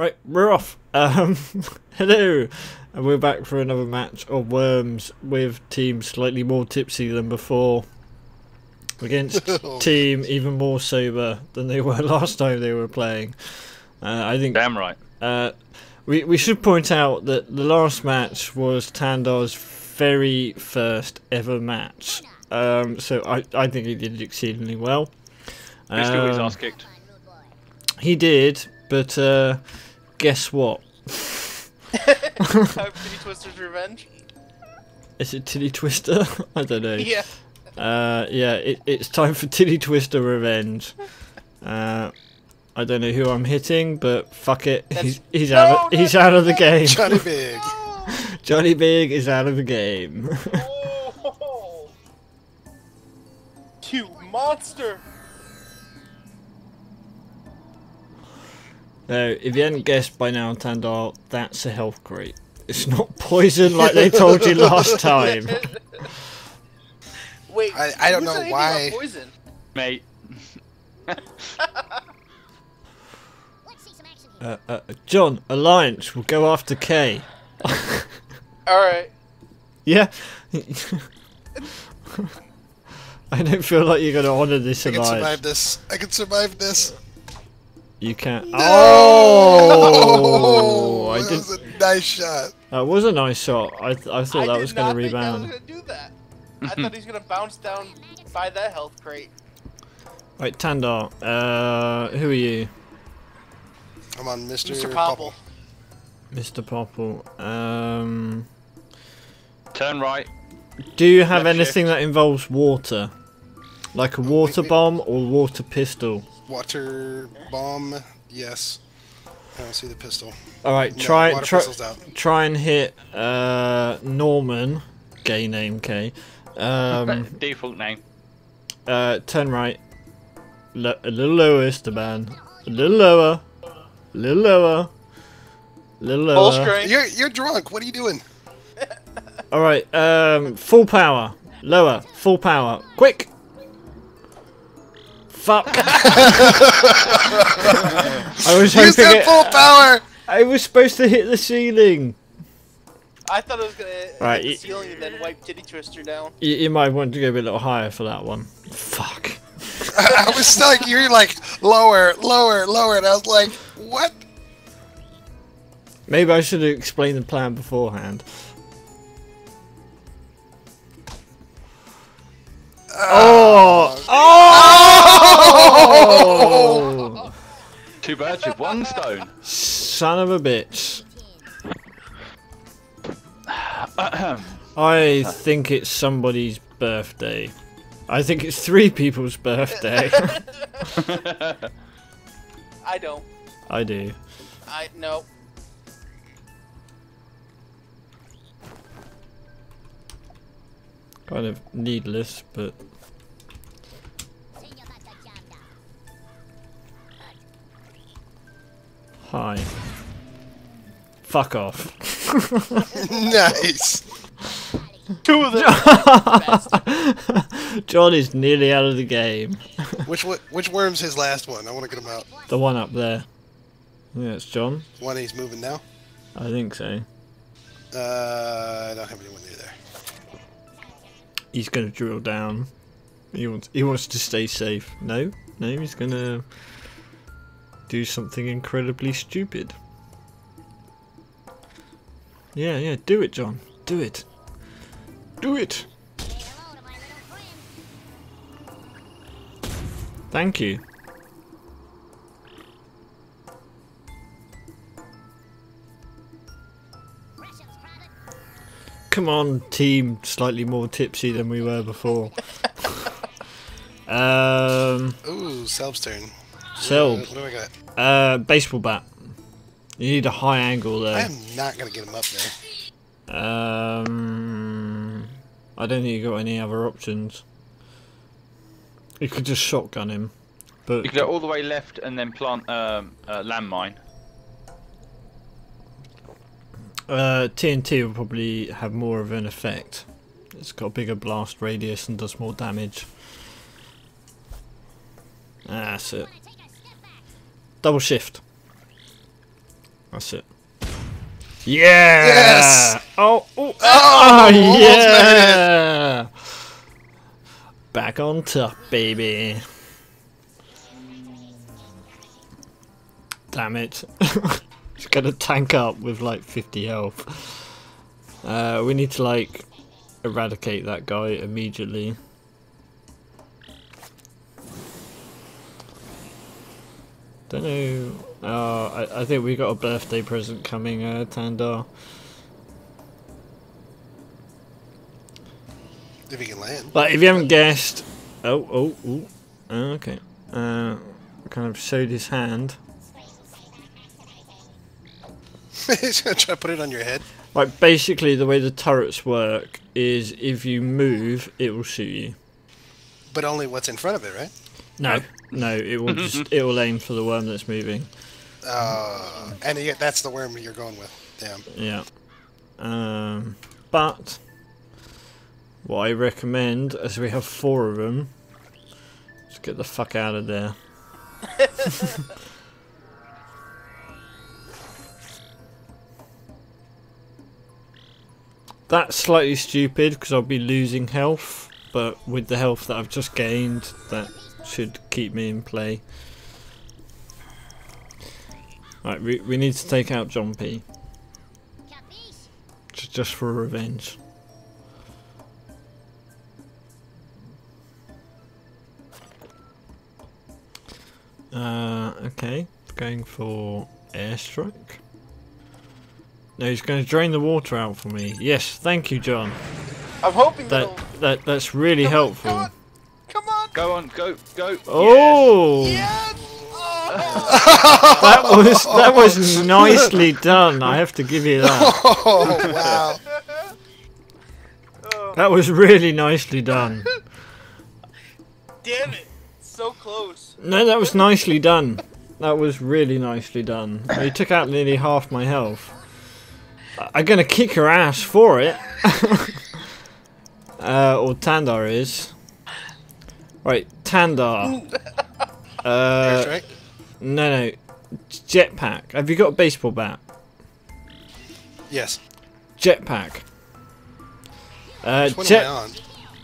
Right, we're off. Um, hello, and we're back for another match of Worms with team slightly more tipsy than before against team even more sober than they were last time they were playing. Uh, I think. Damn right. Uh, we we should point out that the last match was Tandaar's very first ever match. Um, so I I think he did exceedingly well. He still his Um, ass kicked. he did, but uh, guess what? Time Titty Twister's revenge. Is it Tilly Twister? I don't know. Yeah. Uh, yeah, it, it's time for Tilly Twister revenge. Uh, I don't know who I'm hitting, but fuck it, he's he's out of, No, he's no, out of the game. Johnny Big. Johnny Big is out of the game. Monster! now, if you hadn't guessed by now, Tandaar, that's a health crate. It's not poison like they told you last time. Wait, I- I don't know why. Poison? Mate, Uh, uh, John, Alliance will go after K. All right. Yeah. I don't feel like you're going to honour this I can survive this. I can survive this. You can't. Oh! I that did. was a nice shot. That was a nice shot. I th- I thought I that was going not to think I was rebound. gonna do that. I thought he was gonna bounce down by that health crate. Right, Tandaar. Uh, who are you, I'm on Mr. Mr. Popple. Mr. Popple? Um, turn right. do you have Left anything that involves water, like a water bomb or water pistol? Water bomb. Yes. I don't see the pistol. All right, No, try water try try and hit uh Norman, gay name K. Um, Default name. uh, turn right. Lo- a little lower, Esteban. A little lower. A little lower. A little Full lower. strength. You're you're drunk. What are you doing? All right. Um, full power. Lower. Full power. Quick. Fuck. I was Use hoping it, full power. I was supposed to hit the ceiling. I thought it was gonna Right, hit y- the ceiling and then wipe Titty Twister down. You, you might want to go a little higher for that one. Fuck. I, I was like, you're like lower, lower, lower, and I was like, what? Maybe I should have explained the plan beforehand. Oh! Oh! Two birds with one stone. Son of a bitch. I think it's somebody's birthday. I think it's three people's birthday. I don't. I do. I no. Kind of needless, but hi. Fuck off. nice. Two of them. John is nearly out of the game. Which which worm's his last one? I want to get him out. The one up there. Yeah, it's John. One he's moving now. I think so. Uh, I don't have anyone near there. He's gonna drill down. He wants he wants to stay safe. No, no, he's gonna do something incredibly stupid. Yeah, yeah, do it, John. Do it. Do it. Thank you. Come on, team, slightly more tipsy than we were before. um, Ooh, Selb's turn. Selb. Uh, what do I got? uh, baseball bat. You need a high angle there. I am not gonna get him up there. Um, I don't think you got any other options. You could just shotgun him, but You can go all the way left and then plant um, a landmine. Uh, TNT will probably have more of an effect. It's got a bigger blast radius and does more damage. That's it. Double shift. That's it. Yeah! Yes! Oh, oh, Oh, oh, made it. yeah! Back on top, baby. Damn it. Just gonna tank up with like 50 health. Uh, we need to like eradicate that guy immediately. Don't know. Uh, I, I think we got a birthday present coming, uh, Tandaar. If he can land. But if you haven't guessed, oh, oh, oh, okay. Uh, kind of showed his hand. He's gonna try to put it on your head. Like basically, the way the turrets work is if you move, it will shoot you. But only what's in front of it, right? No, no, it will just it will aim for the worm that's moving. Uh, and you, that's the worm you're going with. Damn. Yeah. Um, but what I recommend, as we have four of them, let's get the fuck out of there. That's slightly stupid because I'll be losing health, but with the health that I've just gained, that should keep me in play. Right, we, we need to take out John P. J- Just for revenge. Uh, okay. Going for airstrike. No, he's going to drain the water out for me. Yes, thank you, John. I'm hoping That that'll. that that's really Come on, helpful. Come on, come on. Go on, go, go. Oh, Yes. Oh. that was that was nicely done. I have to give you that. Oh wow! That was really nicely done. damn it! So close. No, that was nicely done. That was really nicely done. You took out nearly half my health. I- I'm gonna kick her ass for it. uh, or Tandaar is. Right, Tandaar. Uh, Airstrike. no, no. Jetpack. Have you got a baseball bat? Yes. Jetpack. Uh, Which one jet. am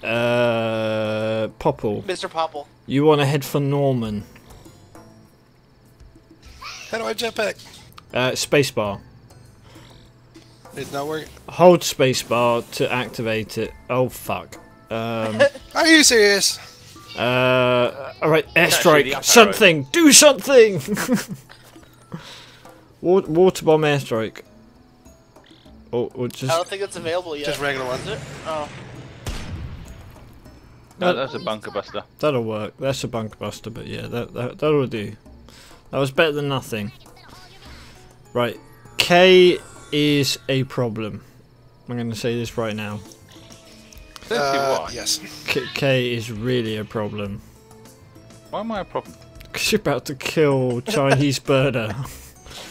I on? Uh, Popple. Mr. Popple. You want to head for Norman. How do I jetpack? Uh, spacebar. It's not working. Hold spacebar to activate it. Oh fuck. Um, Are you serious? uh, all right, actually the airstrike. up arrow. Something. Do something. Wa- water bomb airstrike. Or, or I just don't think it's available yet. Just regular one. Is it? Oh. No, that's a bunker buster. that'll work. That's a bunker buster, but yeah, that, that that'll do. That was better than nothing. Right, K is a problem. I'm going to say this right now. Uh, yes. K, K is really a problem. Why am I a problem? Because you're about to kill Chinese birder.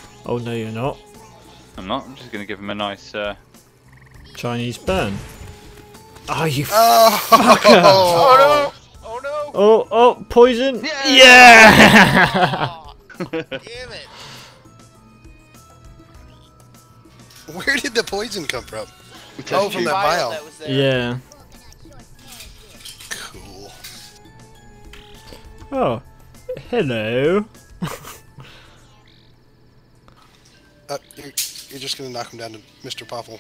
oh no, you're not. I'm not. I'm just going to give him a nice. Uh... Chinese burn. Oh, you. F- Oh, Oh no! Oh no! oh, oh, poison. Yeah! Yeah. Aw, Damn it! Where did the poison come from? Oh, from that Vial vial. that was there. yeah. Cool. Oh, hello. Uh, you're, you're just gonna knock him down to Mr. Poffle.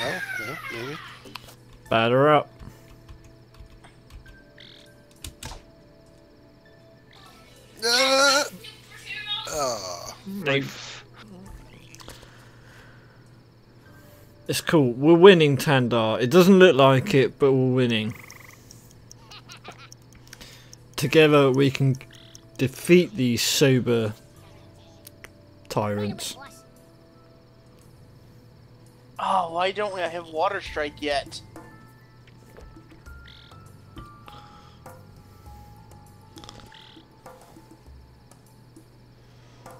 Oh, no, maybe. Batter up. Uh, oh. Safe. It's cool. We're winning, Tandaar. It doesn't look like it, but we're winning. Together, we can defeat these sober tyrants. Oh, why don't we have water strike yet?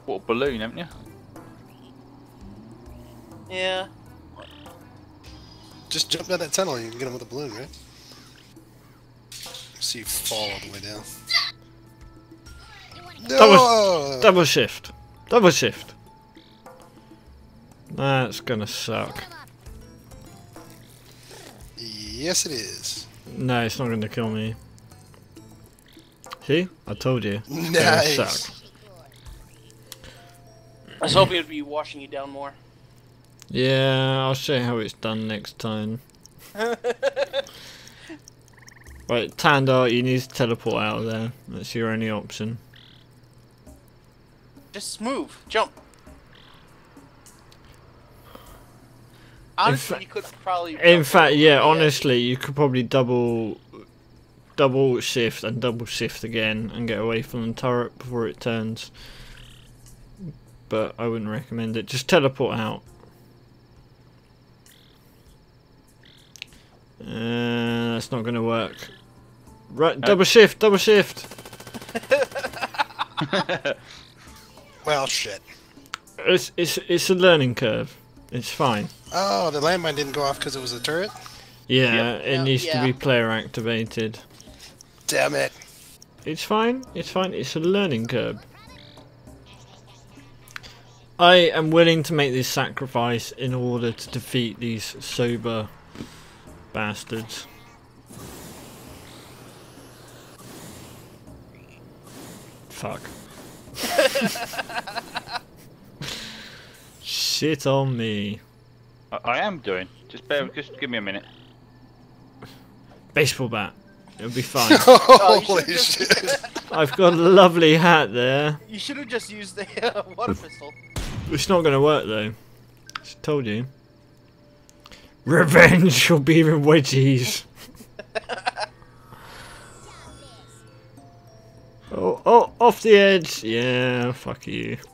What a balloon, haven't you? Yeah. Just jump down that tunnel and you can get him with a balloon, right? See you fall all the way down. Double- No! Double shift. Double shift. That's gonna suck. Yes, it is. No, it's not gonna kill me. See? I told you. It's gonna Nice. suck. I was hoping it'd be washing you down more. Yeah, I'll show you how it's done next time. Right, Tandaar, you need to teleport out of there. That's your only option. Just move, jump. Honestly, you could probably. In fact, yeah, honestly, you could probably double double shift and double shift again and get away from the turret before it turns. But I wouldn't recommend it. Just teleport out. Uh, that's not going to work. Right, double shift, double shift. Well, shit. It's it's it's a learning curve. It's fine. Oh, the landmine didn't go off because it was a turret? Yeah, Yep. it Yeah, needs to be player activated. Damn it. It's fine. It's fine. It's a learning curve. I am willing to make this sacrifice in order to defeat these sober bastards. Fuck. Shit on me. I, I am doing. Just bear. Just give me a minute. Baseball bat. It'll be fine. Oh, Holy just- shit. I've got a lovely hat there. You should have just used the uh, water pistol. It's not going to work though. Just told you. Revenge shall be in wedgies. oh, oh, off the edge. Yeah, fuck you.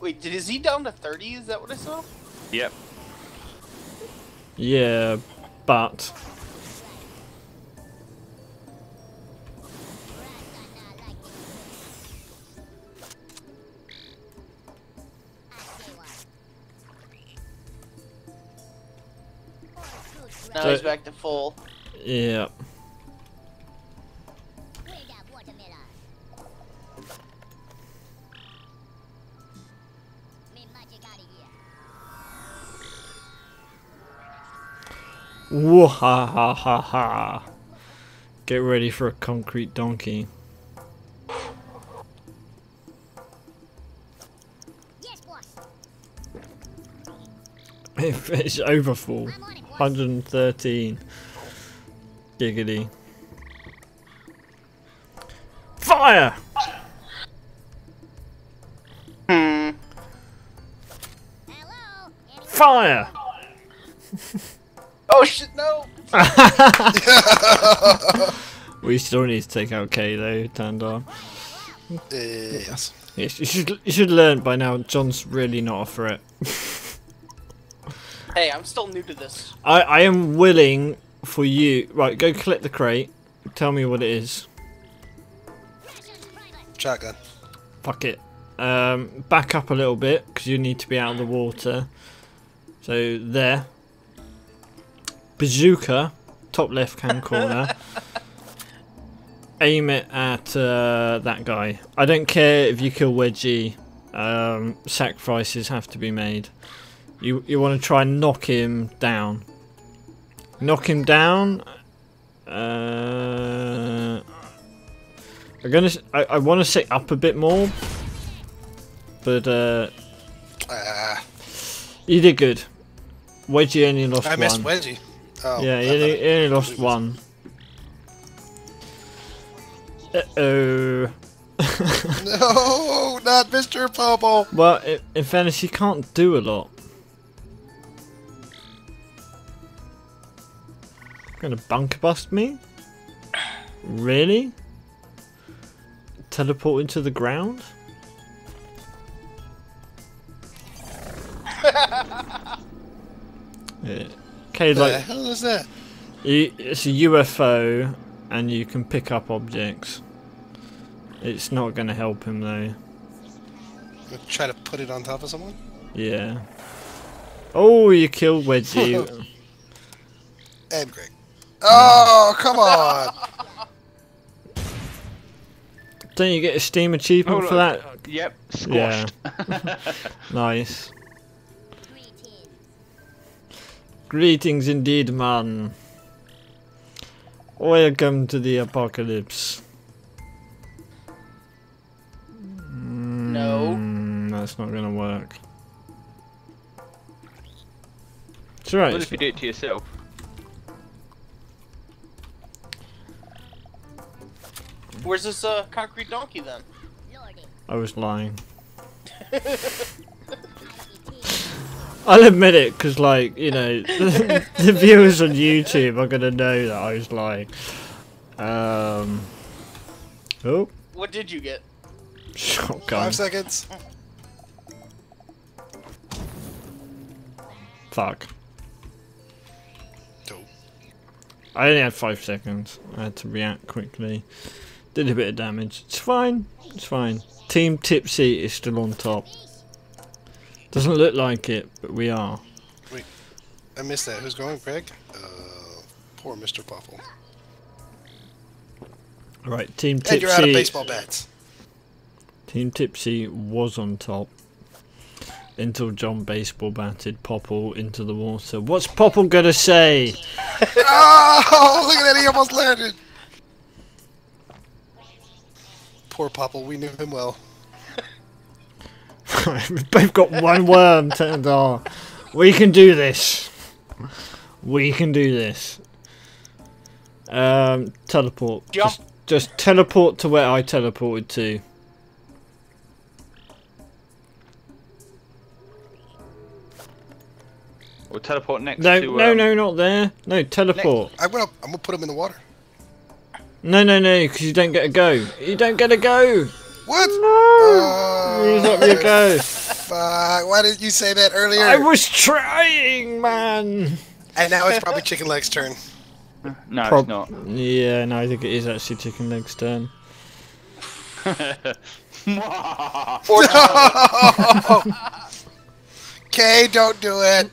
Wait, did is he down to 30? Is that what I saw? Yep. yeah, but Now So- he's back to full. yeah. Whoa ha ha ha ha. Get ready for a concrete donkey. Yes, it's overfull. 113. Giggity. Fire! Hmm. Fire! Oh shit, no! We still need to take out K though, Tandaar. Yes. Yes, you should you should learn by now. John's really not a threat. Hey, I'm still new to this. I I am willing for you. Right, go collect the crate. Tell me what it is. Shotgun. Fuck it. Um, back up a little bit because you need to be out of the water. So there. Bazooka, top left hand corner. Aim it at uh, that guy. I don't care if you kill Wedgie. Um, sacrifices have to be made. You you want to try and knock him down. Knock him down. Uh, I'm gonna. I, I want to sit up a bit more, but uh, Ah, you did good. Wedgie only lost one. I one. missed Wedgie. Oh, yeah, he only, he only lost one. Uh oh. No, not Mr. Popo. Well, in fairness, he can't do a lot. Gonna bunker bust me? Really? Teleport into the ground? yeah. Okay, What the hell is that? you, it's a UFO, and you can pick up objects. It's not gonna help him though. Try to put it on top of someone? Yeah. Oh, you killed Wedgie. And Greg. Oh, come on. Don't you get a Steam achievement Oh, for look. that? Yep, Yeah. Nice. Greetings indeed, man. Welcome to the apocalypse. No. Mm, that's not gonna work. It's alright. What if you do it to yourself? Where's this uh, concrete donkey then? I was lying. I'll admit it, because, like, you know, the viewers on YouTube are gonna know that I was lying. Um. Oh, What did you get? shotgun. Five seconds. Fuck. Dope. I only had five seconds. I had to react quickly. Did a bit of damage. It's fine. It's fine. Team Tipsy is still on top. Doesn't look like it, but we are. I missed that. Who's going, Greg? Uh, poor Mr. Puffle. Right, Team And you're out of Tipsy. baseball bats. Team Tipsy was on top until John baseball batted Popple into the water. What's Popple gonna say? oh, look at that. He almost landed. Poor Popple. We knew him well. We've both got one worm turned on. We can do this. We can do this. Um, teleport. Jump. Just, just teleport to where I teleported to. We'll teleport next No, to. no, um, no, not there. No, teleport. I went up. I'm gonna put him in the water. No, no, no, because you don't get a go. You don't get a go. What? No. Use up your go. Fuck. Why didn't you say that earlier? I was trying, man. and now it's probably Chicken Leg's turn. No, Prob- it's not. Yeah, no, I think it is actually chicken legs turn. Okay, don't do it.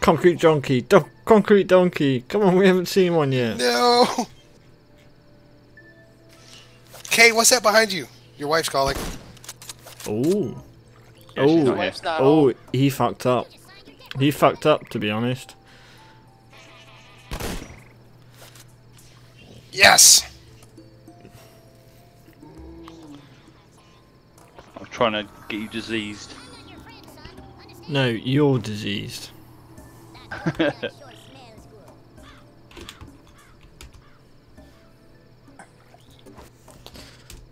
Concrete donkey, do- concrete donkey. Come on, we haven't seen one yet. No. Kay, what's that behind you? Your wife's calling. Oh, Yeah, oh, not here. Wife's not oh, he fucked up. He fucked up, to be honest. Yes. I'm trying to get you diseased. No, you're diseased.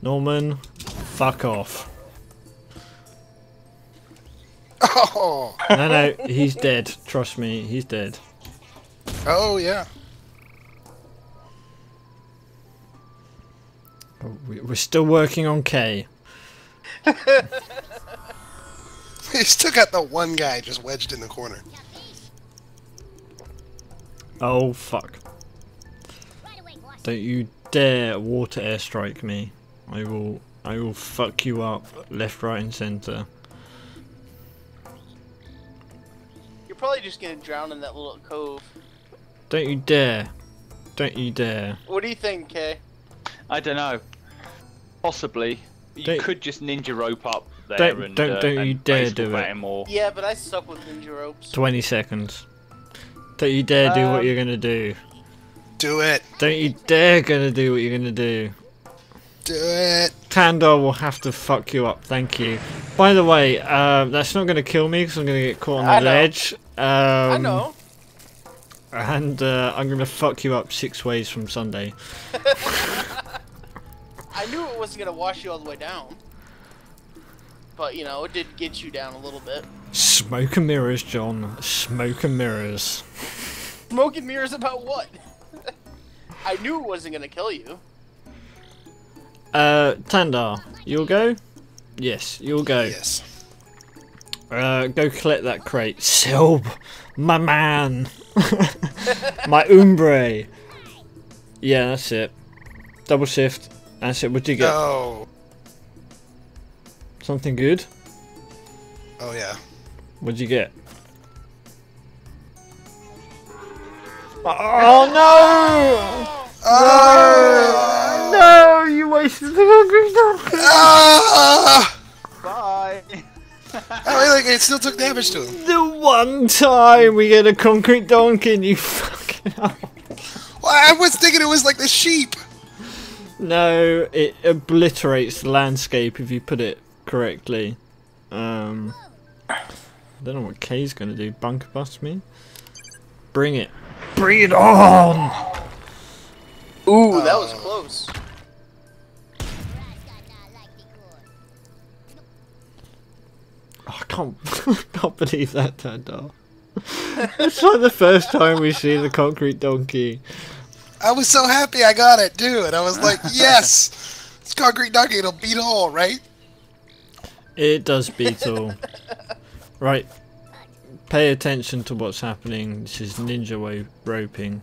Norman, fuck off. Oh. No, no, he's dead. Trust me, he's dead. Oh yeah. Oh, we- We're still working on K. He still got the one guy just wedged in the corner. Oh, fuck. Don't you dare water airstrike me. I will I will fuck you up left, right and centre. You're probably just gonna drown in that little cove. Don't you dare. Don't you dare. What do you think, Kay? I don't know. Possibly. You Don't- could just ninja rope up there Don't- and, don't- uh, don't you and dare do it. him Yeah, but I suck with ninja ropes. 20 seconds. Don't you dare do what Um, you're gonna do. Do it. Don't you dare gonna do what you're gonna do. Do it. Tandaar will have to fuck you up, thank you. By the way, um, that's not gonna kill me because I'm gonna get caught on the ledge. Um, I know. And uh, I'm gonna fuck you up six ways from Sunday. I knew it wasn't gonna wash you all the way down. But you know, it did get you down a little bit. Smoke and mirrors, John. Smoke and mirrors. Smoke and mirrors about what? I knew it wasn't gonna kill you. Uh, Tandaar, you'll go? Yes, you'll go. Yes. Uh, go collect that crate. Silb, my man. my umbre. Yeah, that's it. Double shift. That's it. What'd you get? Oh. Something good? Oh, yeah. What'd you get? Oh, no! Oh, no! no! no! The concrete donkey. ah! Bye. Oh, wait, look, it still took damage to him. The one time we get a concrete donkey and you fucking up. Well, I was thinking it was like the sheep. No, it obliterates the landscape if you put it correctly. Um, I don't know what Kay's gonna do. Bunker bust me? Bring it. Bring it on! Ooh, that was close. Can't, can't believe that turned out. it's like the first time we see the concrete donkey. I was so happy I got it, dude. I was like, yes! It's concrete donkey, it'll beat all, right? It does beat all. right. Pay attention to what's happening. This is ninja way roping.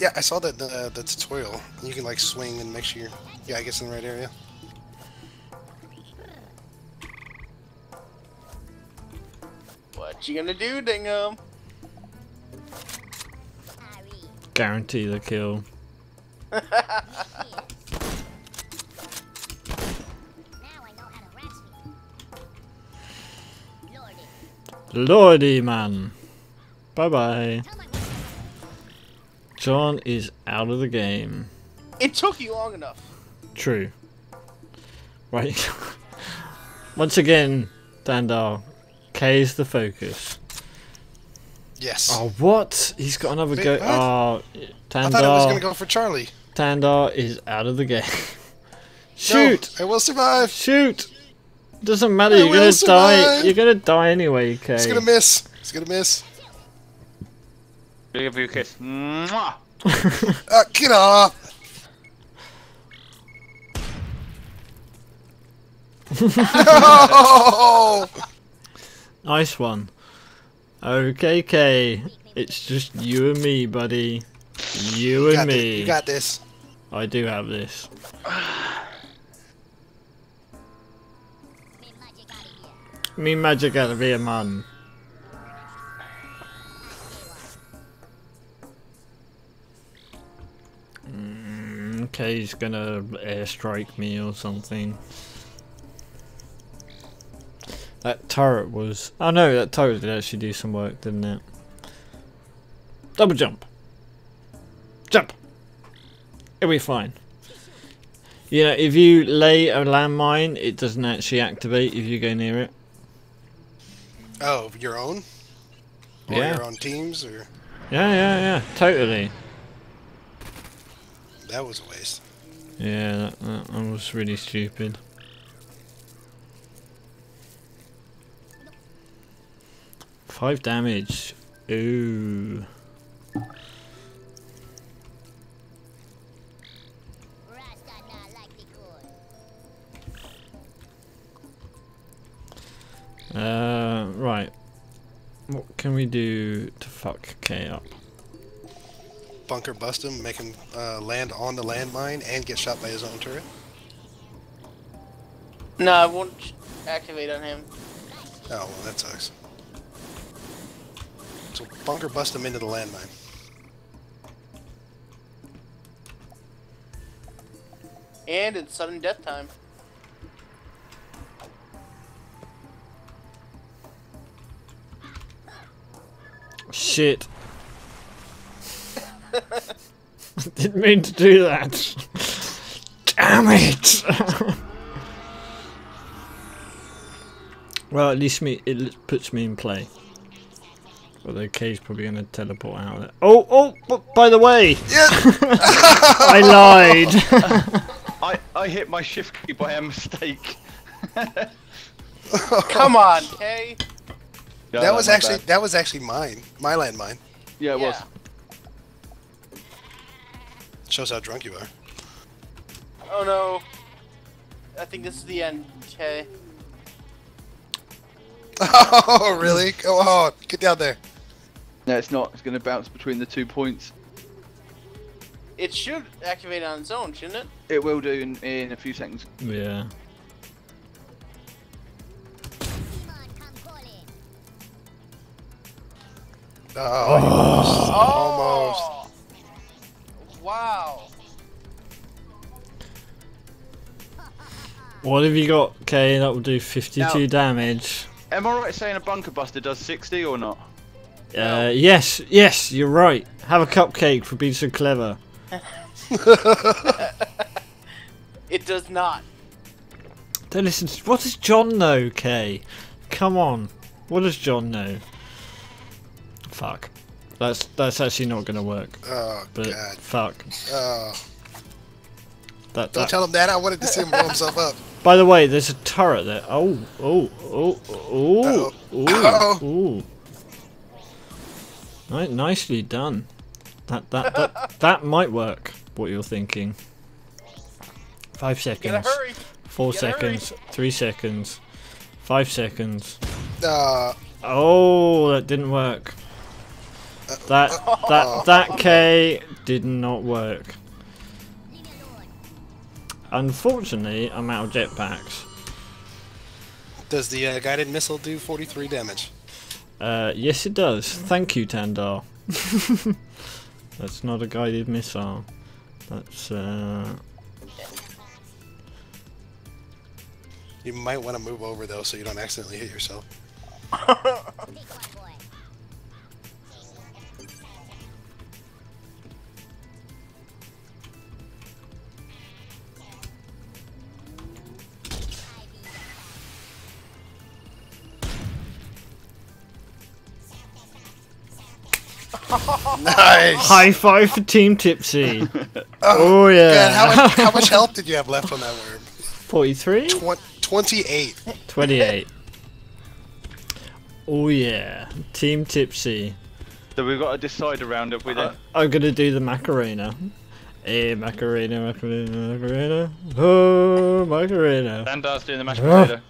Yeah, I saw that uh, the tutorial. You can like swing and make sure your guy gets in the right area. What you gonna do, Dingham? Guarantee the kill. Lordy, man. Bye bye. John is out of the game. It took you long enough. True. Right. Once again, Tandaar, K is the focus. Yes. Oh, what? He's got another Wait, go. what? Oh, I thought I was gonna go for Charlie. Tandaar is out of the game. Shoot! No, I will survive. Shoot! Doesn't matter. I You're gonna will die. survive. You're gonna die anyway, K. He's gonna miss. He's gonna miss. Give you a kiss. Mwah! Uh, get off. no! Nice one. Okay, K. It's just you and me, buddy. You You and me. this. you got this. I do have this. Me magic out of here, man. Mm, Okay, he's gonna airstrike me or something. That turret was. Oh no, that turret did actually do some work, didn't it? Double jump! Jump! It'll be fine. You know, if you lay a landmine, it doesn't actually activate if you go near it. Oh, your own? Or Yeah. your own teams? Or Yeah, yeah, yeah, totally. that was a waste. Yeah, that, that, that was really stupid. Five damage. Ooh. Uh, right. What can we do to fuck K up? Bunker bust him, make him uh, land on the landmine, and get shot by his own turret. No, I won't activate on him. Oh, well, that sucks. So bunker bust him into the landmine. And it's sudden death time. Shit. I Didn't mean to do that. Damn it! well, at least me it puts me in play. Although Kay's probably going to teleport out of there. Oh, oh! But by the way, Yeah! I lied. I, I hit my shift key by a mistake. Come on, Kay. Yeah, that was actually bad. that was actually mine. My landmine. Yeah, it was. Shows how drunk you are. Oh no. I think this is the end, Kay. Oh, really? Go on. Get down there. No, it's not. It's going to bounce between the two points. It should activate on its own, shouldn't it? It will do in, in a few seconds. yeah. Oh, oh! almost. Oh! Wow. What have you got, Kay? That will do 52 Now- damage. Am I right saying a bunker buster does 60 or not? Uh, yes, yes, you're right. Have a cupcake for being so clever. It does not. Don't listen. To, what does John know, Kay? Come on. What does John know? Fuck. That's that's actually not gonna work. Oh, But God. fuck. Oh. That, Don't that. tell him that. I wanted to see him blow himself up. By the way, there's a turret there. Oh, oh, oh, oh, Uh-oh. oh, oh. Right, nicely done. That that that that might work. What you're thinking? Five seconds. hurry. Four You gotta hurry. seconds. Three seconds. Five seconds. Uh, Oh, that didn't work. That that that K did not work. Unfortunately, I'm out of jetpacks. does the uh, guided missile do 43 damage? Uh, yes, it does. Thank you, Tandaar. That's not a guided missile. That's uh. You might want to move over though, so you don't accidentally hit yourself. nice. High five for Team Tipsy. oh yeah. God, how much, how much health did you have left on that worm? 43? Twen- 28. 28. Oh yeah. Team Tipsy. So we've got to decide around if we then. I'm gonna do the Macarena. Hey, Macarena, Macarena, Macarena. Oh, Macarena. Sandar's doing the mashed potato.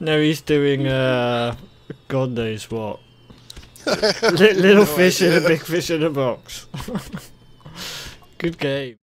no, he's doing, uh, God knows what. Li- little No fish in a big fish in a box. Good game.